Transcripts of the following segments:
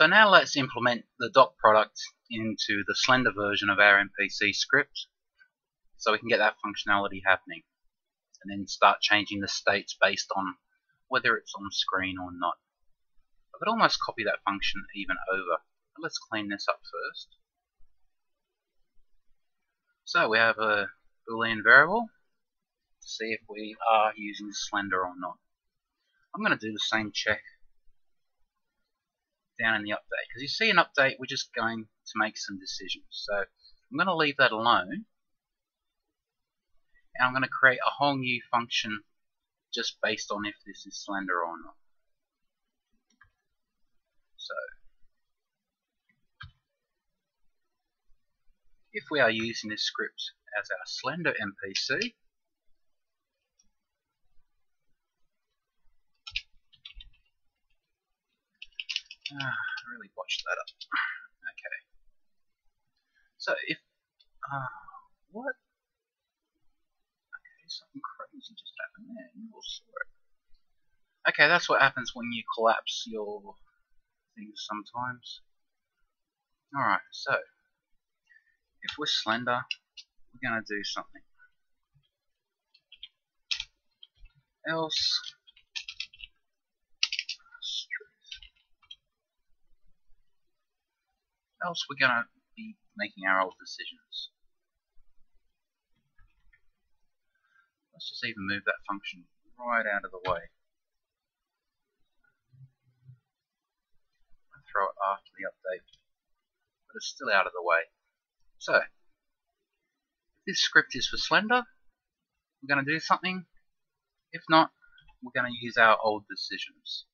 So now let's implement the dot product into the Slender version of our NPC script so we can get that functionality happening and then start changing the states based on whether it's on screen or not. I could almost copy that function even over. But let's clean this up first. So we have a boolean variable to see if we are using Slender or not. I'm going to do the same check down in the update because you see an update we're just going to make some decisions. So I'm going to leave that alone. And I'm going to create a whole new function just based on if this is slender or not. So if we are using this script as our slender NPC Ah, really botched that up. Okay. So if uh, what? Okay, something crazy just happened there. You all saw it. Okay, that's what happens when you collapse your things sometimes. Alright, so if we're slender, we're gonna do something. Else else we're going to be making our old decisions. Let's just even move that function right out of the way. I'll throw it after the update, but it's still out of the way. So, if this script is for Slender, we're going to do something. If not, we're going to use our old decisions.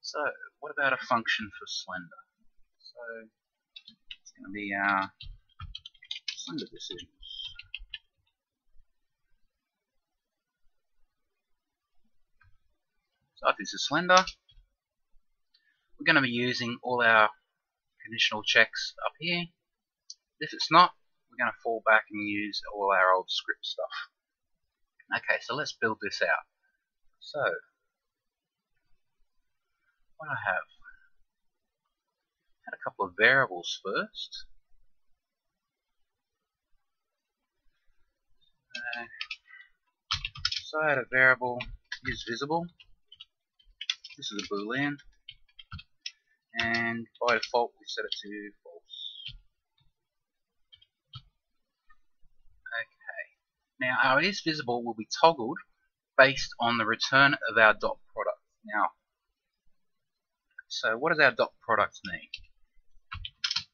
So, what about a function for Slender? So, going to be uh, our slender decisions. So if this is slender, we're going to be using all our conditional checks up here. If it's not, we're going to fall back and use all our old script stuff. Okay, so let's build this out. So, what I have a couple of variables first. Uh, so I had a variable is visible. This is a boolean, and by default we set it to false. Okay. Now our is visible will be toggled based on the return of our dot product. Now, so what does our dot product mean?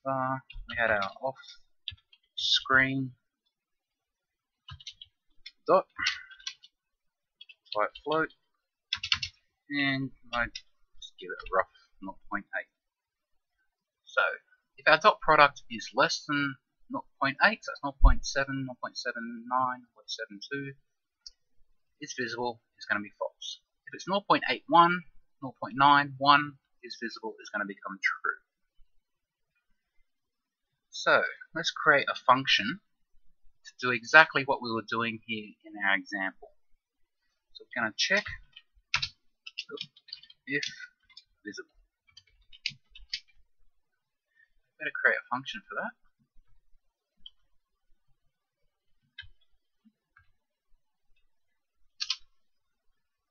Uh, we had our off screen dot type float and I just give it a rough 0.8 so if our dot product is less than 0.8 so it's 0.7, 0.79, 0.72 it's visible is going to be false. If it's 0.81, 0.91 is visible is going to become true so let's create a function to do exactly what we were doing here in our example. So we're going to check if visible. Better create a function for that.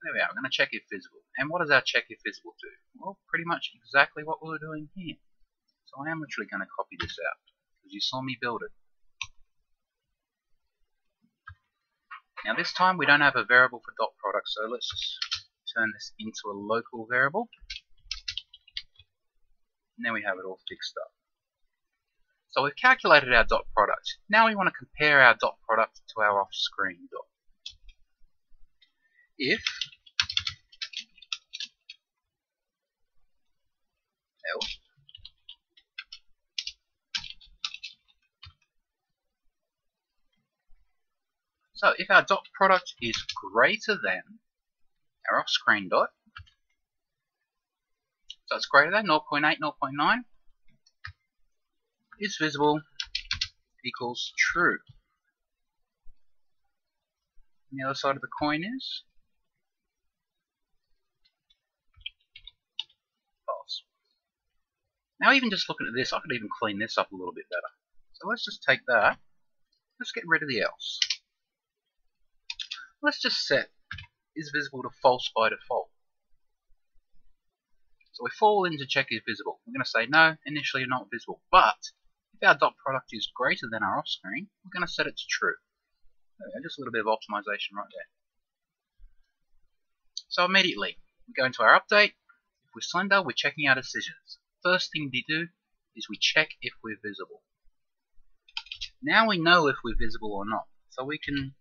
There we are, we're going to check if visible. And what does our check if visible do? Well, pretty much exactly what we were doing here. So I am literally going to copy this out because you saw me build it. Now this time we don't have a variable for dot product, so let's just turn this into a local variable. And then we have it all fixed up. So we've calculated our dot product. Now we want to compare our dot product to our off-screen dot. If else So if our dot product is greater than our off-screen dot, so it's greater than 0.8, 0.9, is visible equals true. And the other side of the coin is false. Now even just looking at this, I could even clean this up a little bit better. So let's just take that. Let's get rid of the else. Let's just set is visible to false by default. So we fall into check is visible. We're going to say no, initially not visible. But if our dot product is greater than our off screen, we're going to set it to true. just a little bit of optimization right there. So immediately, we go into our update. If we're slender, we're checking our decisions. First thing we do is we check if we're visible. Now we know if we're visible or not. So we can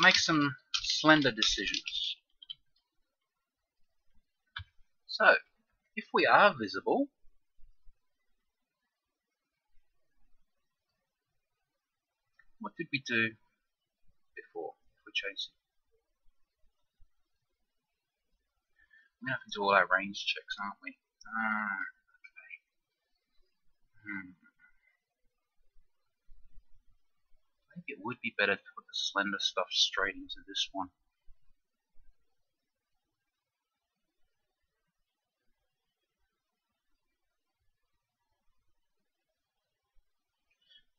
make some slender decisions. So, if we are visible, what did we do before if we're chasing? We're going to have to do all our range checks, aren't we? Ah, okay. Hmm. Maybe it would be better to the slender stuff straight into this one.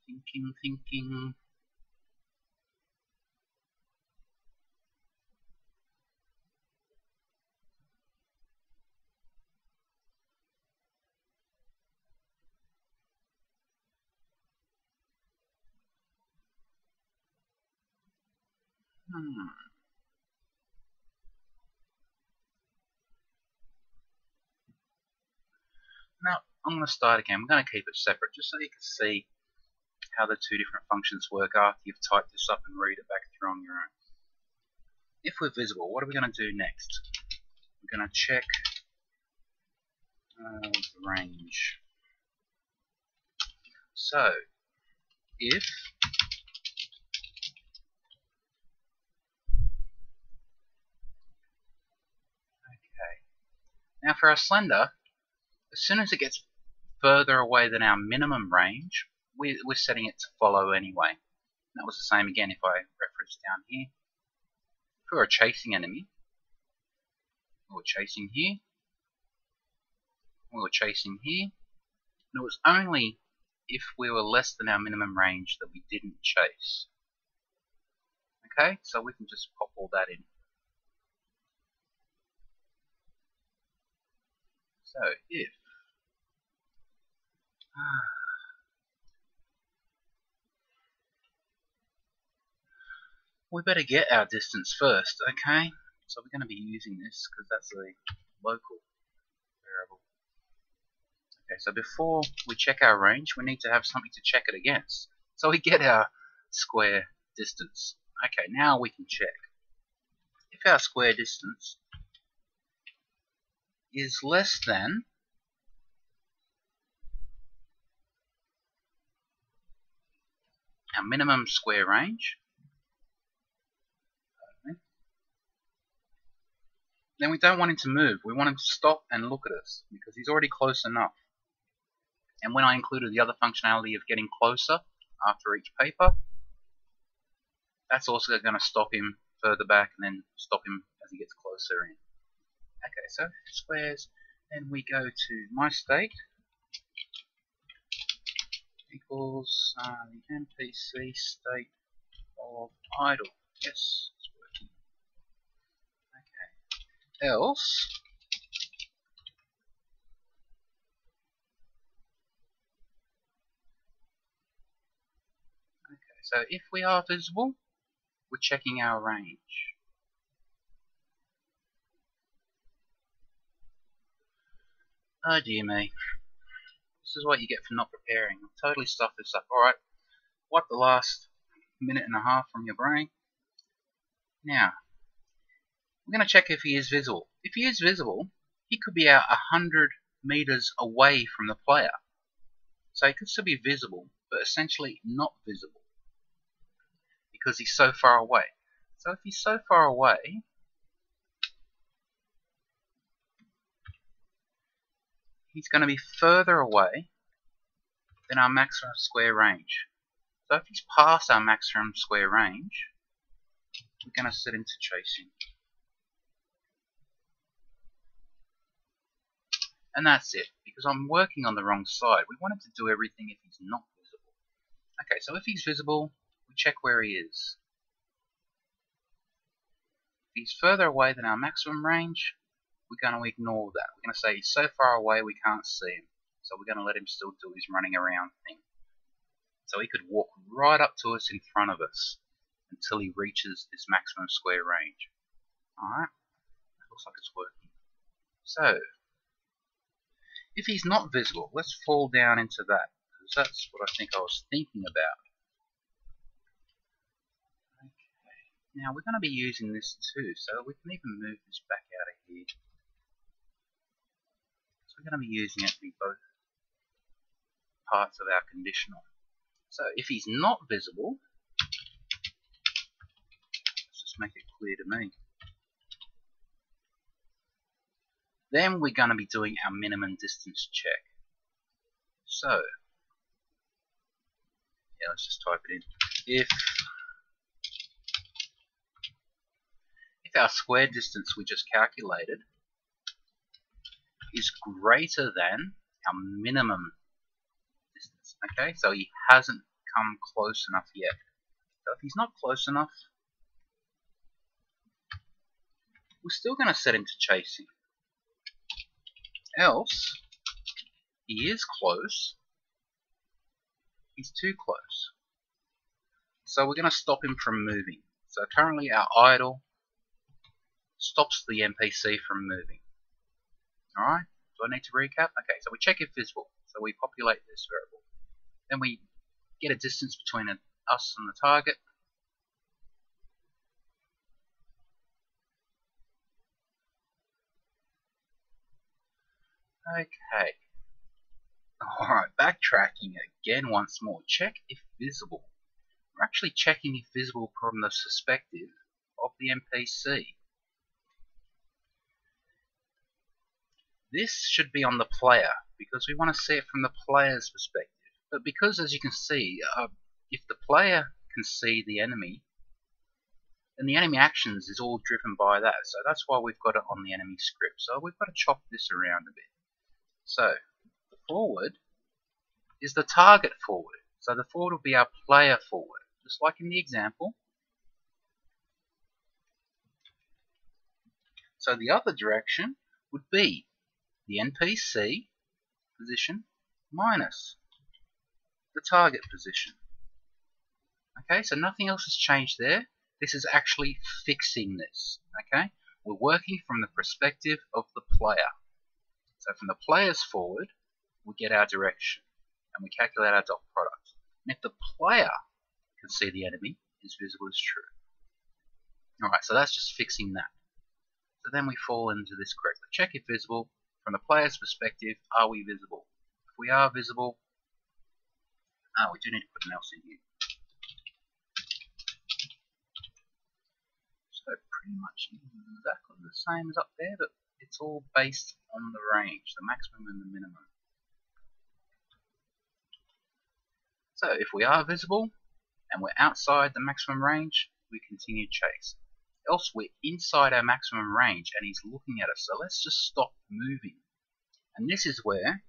Thinking, thinking. Hmm. Now, I'm going to start again. We're going to keep it separate just so you can see how the two different functions work after you've typed this up and read it back through on your own. If we're visible, what are we going to do next? We're going to check uh, range. So, if Now for our slender, as soon as it gets further away than our minimum range, we, we're setting it to follow anyway. That was the same again if I reference down here. If we were a chasing enemy, we were chasing here, we were chasing here, and it was only if we were less than our minimum range that we didn't chase. Okay, so we can just pop all that in. So if ah, we better get our distance first, okay? So we're going to be using this because that's a local variable. Okay, so before we check our range, we need to have something to check it against. So we get our square distance. Okay, now we can check. If our square distance is less than our minimum square range then we don't want him to move. We want him to stop and look at us because he's already close enough. And when I included the other functionality of getting closer after each paper, that's also going to stop him further back and then stop him as he gets closer in. Okay, so squares, then we go to my state equals uh, the NPC state of idle. Yes, it's working. Okay. Else Okay, so if we are visible, we're checking our range. Oh dear me. This is what you get for not preparing. I've totally stuffed this up. Alright, wipe the last minute and a half from your brain. Now, we're going to check if he is visible. If he is visible, he could be out a 100 meters away from the player. So he could still be visible, but essentially not visible. Because he's so far away. So if he's so far away, he's going to be further away than our maximum square range. So if he's past our maximum square range, we're going to set into chasing. And that's it, because I'm working on the wrong side. We want him to do everything if he's not visible. Okay, so if he's visible, we check where he is. If he's further away than our maximum range, we're going to ignore that. We're going to say he's so far away we can't see him. So we're going to let him still do his running around thing. So he could walk right up to us in front of us until he reaches this maximum square range. Alright, looks like it's working. So, if he's not visible, let's fall down into that, because that's what I think I was thinking about. Okay, now we're going to be using this too, so we can even move this back out of here. So we're going to be using it in both parts of our conditional. So if he's not visible, let's just make it clear to me. Then we're going to be doing our minimum distance check. So, yeah, let's just type it in. If if our square distance we just calculated is greater than our minimum distance, okay, so he hasn't come close enough yet. So if he's not close enough, we're still going to set him to chasing. Else, he is close, he's too close. So we're going to stop him from moving. So currently our idle stops the NPC from moving. Alright, do I need to recap? Okay, so we check if visible. So we populate this variable. Then we get a distance between us and the target. Okay. Alright, backtracking again once more. Check if visible. We're actually checking if visible from the perspective of the NPC. This should be on the player because we want to see it from the player's perspective. But because, as you can see, uh, if the player can see the enemy, then the enemy actions is all driven by that. So that's why we've got it on the enemy script. So we've got to chop this around a bit. So the forward is the target forward. So the forward will be our player forward, just like in the example. So the other direction would be the NPC position minus the target position. Okay, so nothing else has changed there. This is actually fixing this. Okay, we're working from the perspective of the player. So from the player's forward, we get our direction and we calculate our dot product. And if the player can see the enemy is visible as true. Alright, so that's just fixing that. So then we fall into this correctly. Check if visible. From the player's perspective, are we visible? If we are visible, ah, we do need to put an else in here. So pretty much exactly the same as up there, but it's all based on the range, the maximum and the minimum. So if we are visible and we're outside the maximum range, we continue chase. Else we're inside our maximum range and he's looking at us. So let's just stop moving. And this is where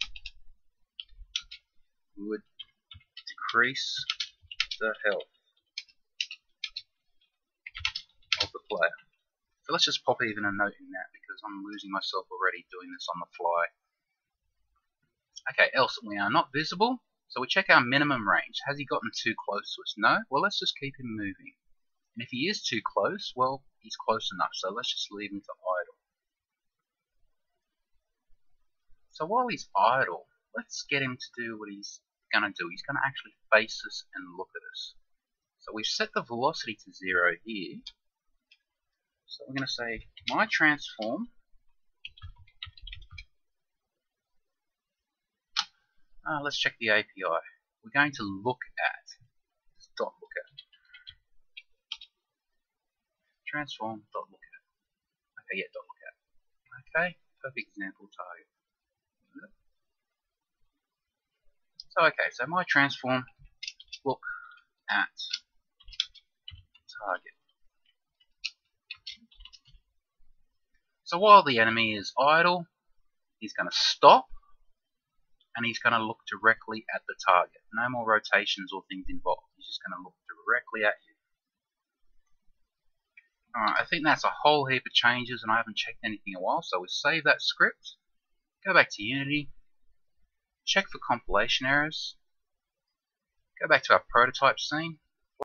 we would decrease the health of the player. So let's just pop even a note in that because I'm losing myself already doing this on the fly. Okay, else we are not visible. So we check our minimum range. Has he gotten too close to us? No? Well, let's just keep him moving. And if he is too close, well, he's close enough. So let's just leave him to idle. So while he's idle, let's get him to do what he's going to do. He's going to actually face us and look at us. So we've set the velocity to zero here. So we're going to say my transform uh, let's check the API. We're going to look at dot look at transform dot look at. Okay, yeah, dot look at. Okay, perfect example target. So okay, so my transform look at target. So while the enemy is idle, He's going to stop and he's going to look directly at the target. No more rotations or things involved. He's just going to look directly at you. Alright, I think that's a whole heap of changes and I haven't checked anything in a while, so we save that script, go back to Unity, check for compilation errors, go back to our prototype scene,